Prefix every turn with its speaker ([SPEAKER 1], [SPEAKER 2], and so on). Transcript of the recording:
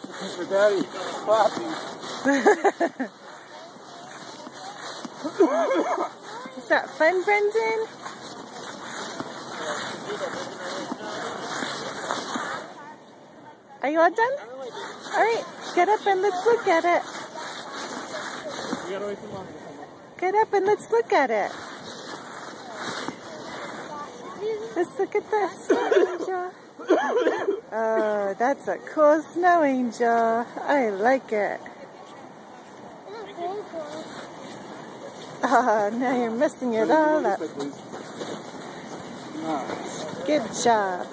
[SPEAKER 1] For daddy.
[SPEAKER 2] Is that fun, Brendan? Are you all done? Alright, get up and let's look at it. Get up and let's look at it. Let's look at this. angel. Oh, that's a cool snow angel. I like it. Oh, now you're messing it all up. Good job.